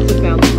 House of